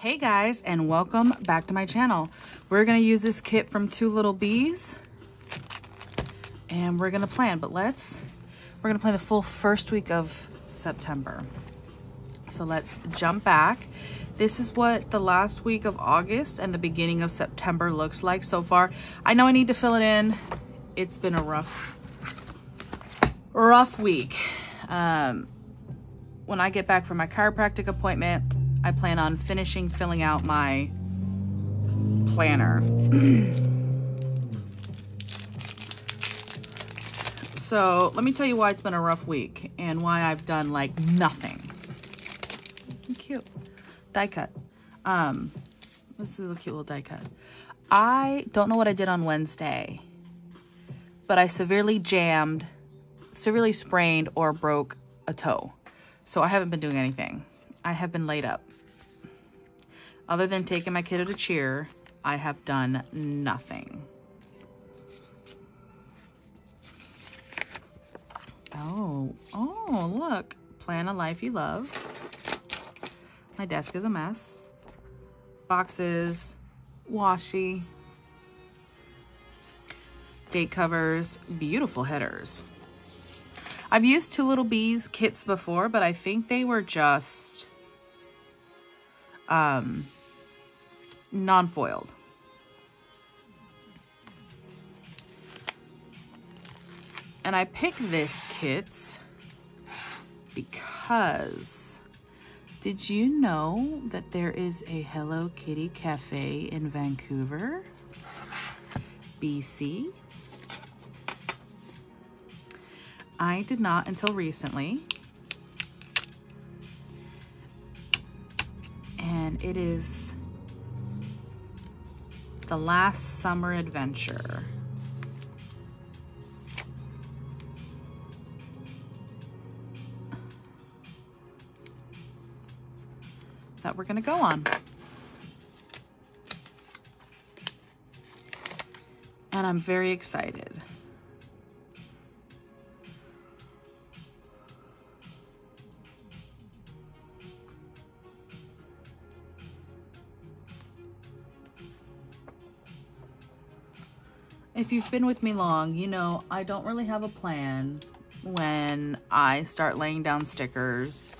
Hey guys, and welcome back to my channel. We're gonna use this kit from Two Little Bees and we're gonna plan, but let's, we're gonna plan the full first week of September. So let's jump back. This is what the last week of August and the beginning of September looks like so far. I know I need to fill it in. It's been a rough, rough week. Um, when I get back from my chiropractic appointment, I plan on finishing filling out my planner. so let me tell you why it's been a rough week and why I've done like nothing. Cute. Die cut. Um, this is a cute little die cut. I don't know what I did on Wednesday, but I severely jammed, severely sprained or broke a toe. So I haven't been doing anything. I have been laid up. Other than taking my kiddo to cheer, I have done nothing. Oh, oh, look. Plan a life you love. My desk is a mess. Boxes, washi, date covers, beautiful headers. I've used Two Little Bees kits before, but I think they were just um, non-foiled. And I picked this kit because did you know that there is a Hello Kitty Cafe in Vancouver, BC? I did not until recently. And it is the last summer adventure. that we're gonna go on. And I'm very excited. If you've been with me long, you know I don't really have a plan when I start laying down stickers.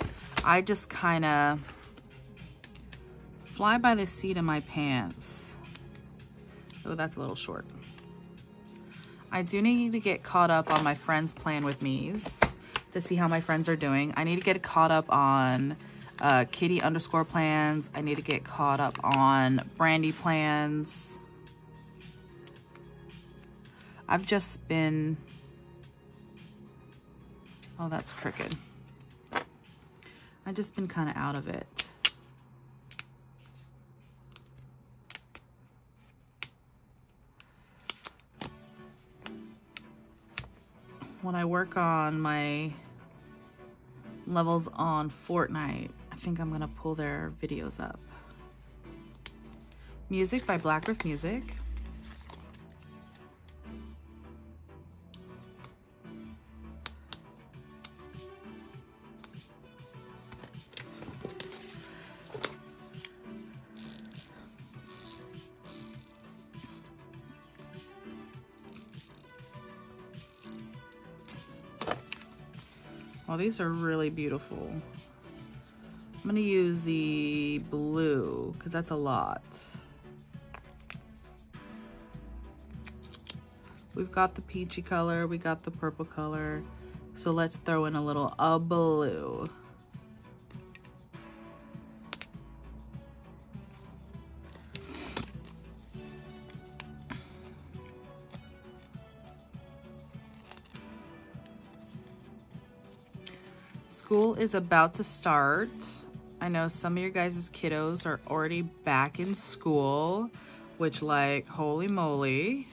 I just kind of fly by the seat of my pants. Oh, that's a little short. I do need to get caught up on my friends plan with me's to see how my friends are doing. I need to get caught up on uh, kitty underscore plans. I need to get caught up on brandy plans. I've just been, oh, that's crooked. I've just been kind of out of it. when I work on my levels on Fortnite, I think I'm going to pull their videos up. Music by Black Riff Music. These are really beautiful. I'm gonna use the blue because that's a lot. We've got the peachy color, we got the purple color. So let's throw in a little a blue. Is about to start. I know some of your guys' kiddos are already back in school, which like, holy moly.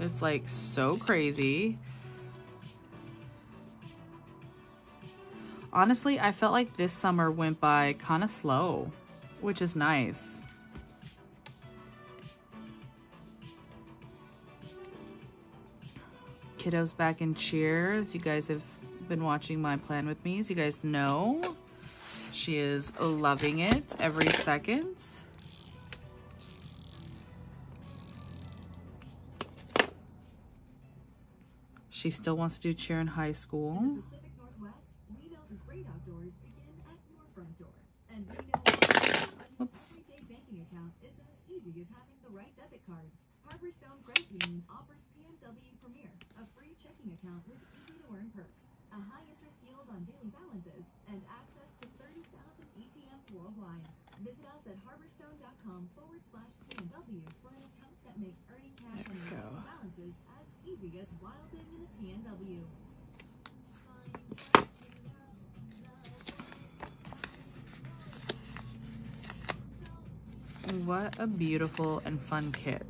It's like so crazy. Honestly, I felt like this summer went by kind of slow, which is nice. Kiddos back in cheer. As you guys have been watching my plan with me, as you guys know, she is loving it every second. She still wants to do cheer in high school. In the Pacific Northwest, we know the great outdoors begin at your front door. And we know that a Whoops. everyday banking account is as easy as having the right debit card. Harborstone Credit Union offers PNW Premier, a free checking account with easy-to-earn perks, a high-interest yield on daily balances, and access to 30,000 ATMs worldwide. Visit us at harborstone.com forward slash PNW for an account that makes earning cash on your balances as easy as wilding in a PNW. What a beautiful and fun kit.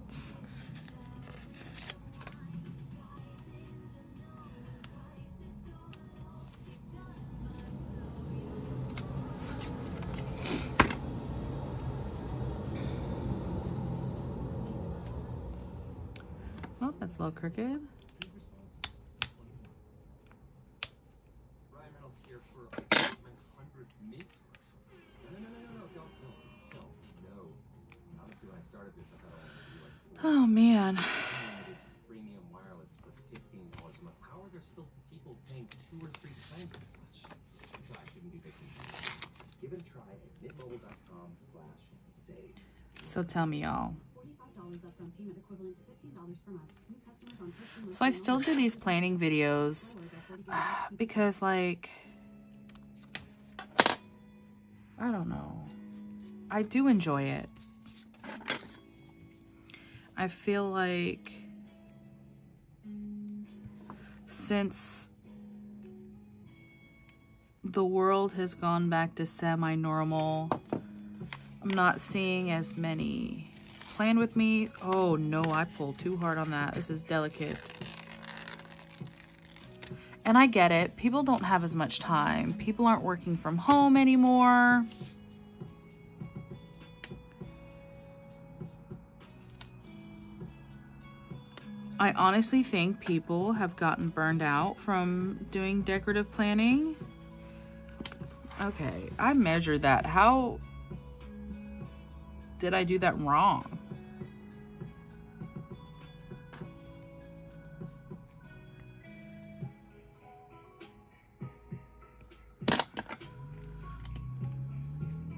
mintmobile.com oh, slash save. So tell me y'all. $45 upfront payment equivalent to $15 per month. New customers on first and So I still do these planning videos uh, because like I don't know. I do enjoy it. I feel like since the world has gone back to semi-normal, I'm not seeing as many plan with me. Oh no, I pulled too hard on that. This is delicate. And I get it. People don't have as much time. People aren't working from home anymore. I honestly think people have gotten burned out from doing decorative planning. Okay, I measured that. How did I do that wrong?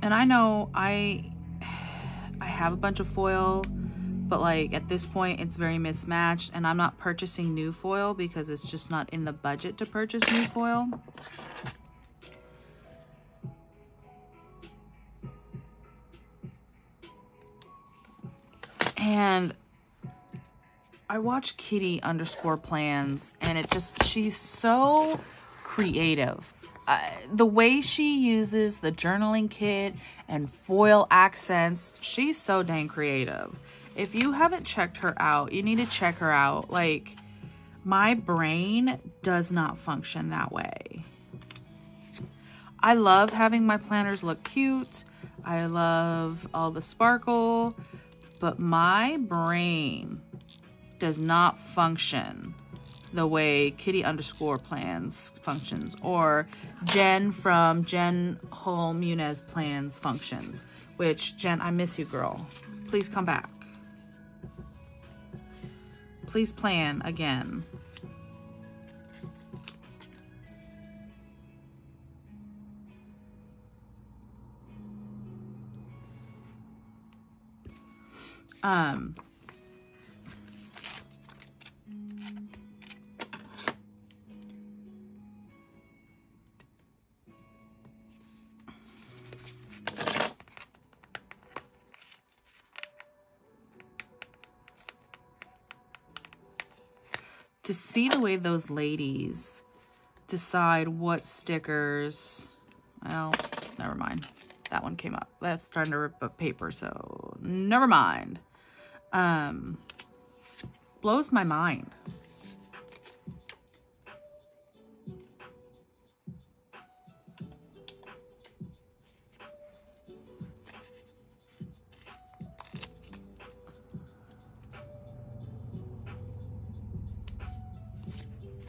And I know I I have a bunch of foil, but like at this point it's very mismatched and I'm not purchasing new foil because it's just not in the budget to purchase new foil. And I watch Kitty underscore plans and it just, she's so creative. The way she uses the journaling kit and foil accents, she's so dang creative. If you haven't checked her out, you need to check her out. Like, my brain does not function that way. I love having my planners look cute. I love all the sparkle, but my brain does not function the way kitty underscore plans functions or Jen from Jen Hull Munez plans functions, which Jen, I miss you, girl. Please come back. Please plan again. Um, to see the way those ladies decide what stickers, well, never mind. That one came up. That's starting to rip up paper, so never mind. Um, blows my mind.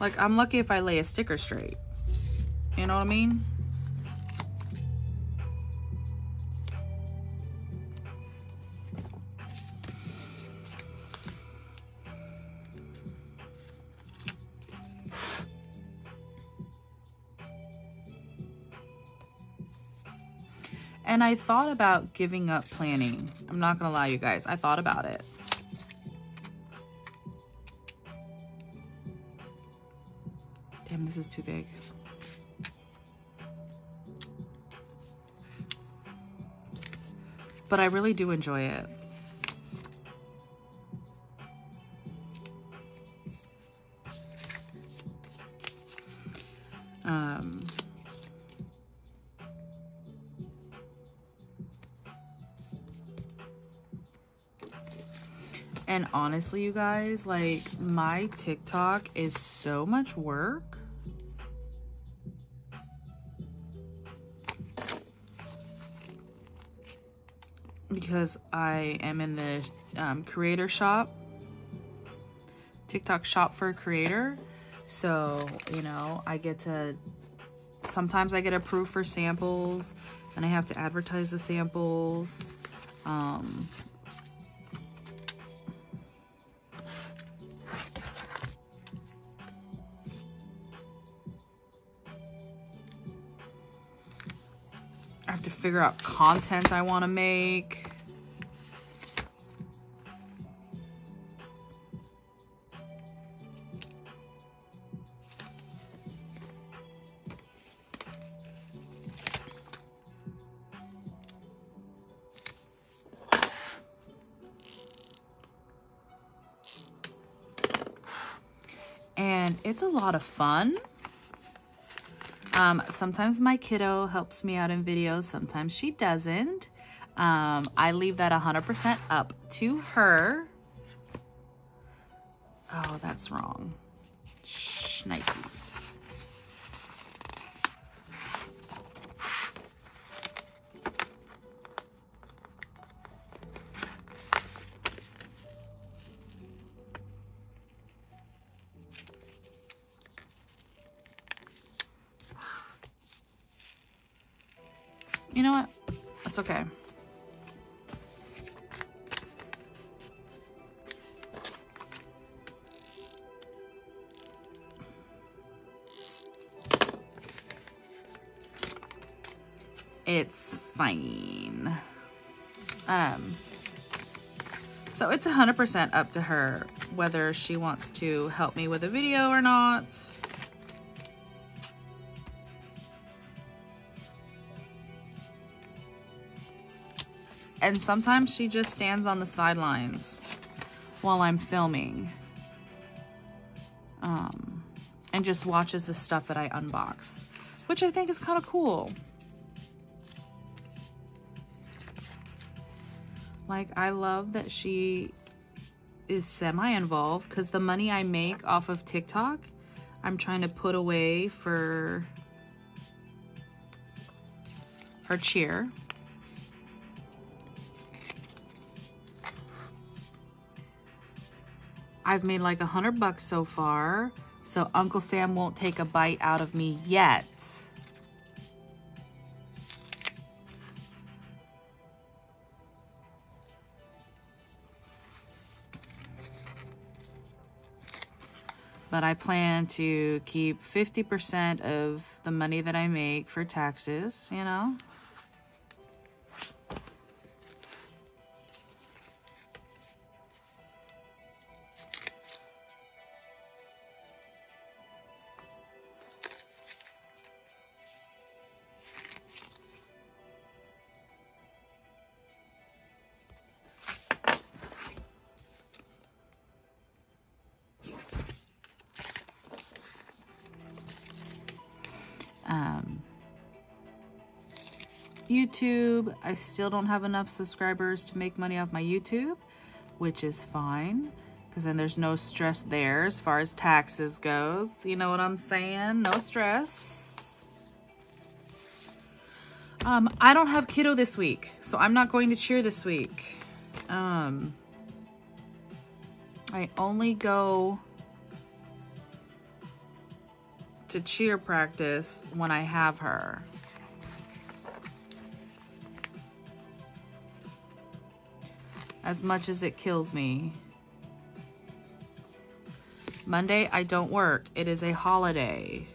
Like, I'm lucky if I lay a sticker straight. You know what I mean? And I thought about giving up planning. I'm not gonna lie, you guys. I thought about it. This is too big. But I really do enjoy it. Um, and honestly, you guys, like my TikTok is so much work. Because I am in the um, creator shop, TikTok shop for a creator. So, you know, I get to, sometimes I get approved for samples and I have to advertise the samples. Um, figure out content I want to make. And it's a lot of fun. Um, sometimes my kiddo helps me out in videos, sometimes she doesn't. Um, I leave that 100% up to her. Oh, that's wrong. Schnikes. That's okay. It's fine. Um, so it's 100% up to her whether she wants to help me with a video or not. And sometimes she just stands on the sidelines while I'm filming. Um, and just watches the stuff that I unbox, which I think is kind of cool. Like, I love that she is semi-involved because the money I make off of TikTok, I'm trying to put away for her cheer. I've made like a hundred bucks so far, so Uncle Sam won't take a bite out of me yet. But I plan to keep 50% of the money that I make for taxes, you know? Um, YouTube. I still don't have enough subscribers to make money off my YouTube, which is fine because then there's no stress there as far as taxes goes. You know what I'm saying? No stress. Um, I don't have kiddo this week, so I'm not going to cheer this week. Um, I only go to cheer practice when I have her. As much as it kills me. Monday, I don't work. It is a holiday.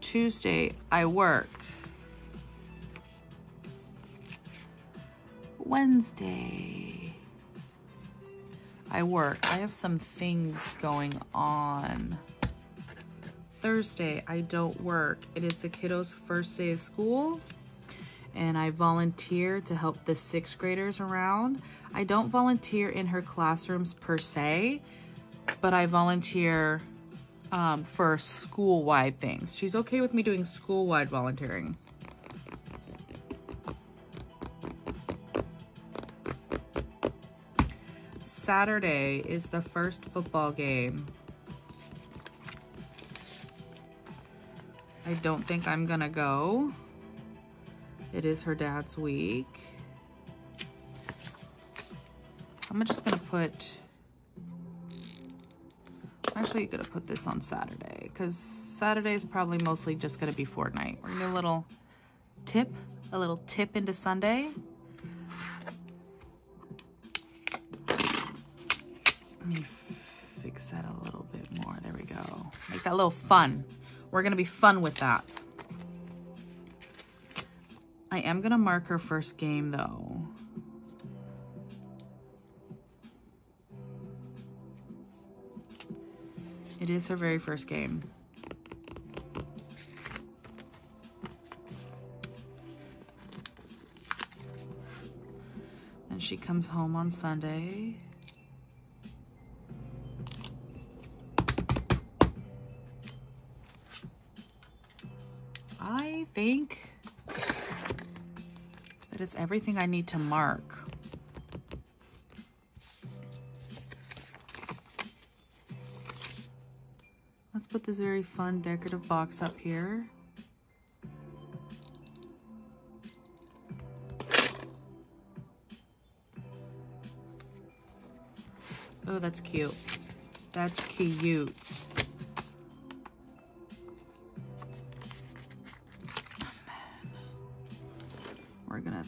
Tuesday, I work. Wednesday, I work. I have some things going on. Thursday, I don't work. It is the kiddos' first day of school and I volunteer to help the sixth graders around. I don't volunteer in her classrooms per se, but I volunteer um, for school-wide things. She's okay with me doing school-wide volunteering. Saturday is the first football game. I don't think I'm gonna go. It is her dad's week. I'm just gonna put, I'm actually gonna put this on Saturday because Saturday is probably mostly just gonna be Fortnite. We're gonna do a little tip, a little tip into Sunday. Me fix that a little bit more. There we go. Make that a little fun. We're gonna be fun with that. I am gonna mark her first game though. It is her very first game. And she comes home on Sunday. Think that is everything I need to mark. Let's put this very fun decorative box up here. Oh, that's cute. That's cute.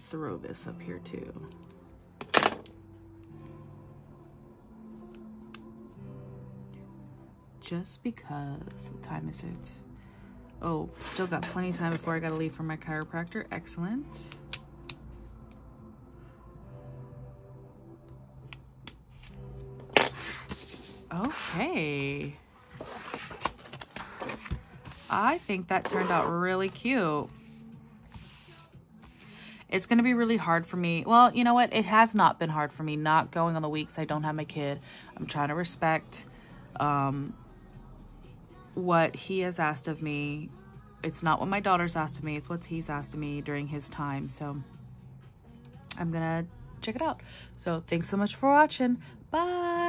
Throw this up here too. Just because, what time is it? Oh, still got plenty of time before I gotta leave for my chiropractor. Excellent. Okay. I think that turned out really cute. It's going to be really hard for me. Well, you know what? It has not been hard for me not going on the weeks I don't have my kid. I'm trying to respect um, what he has asked of me. It's not what my daughter's asked of me. It's what he's asked of me during his time. So I'm going to check it out. So thanks so much for watching. Bye.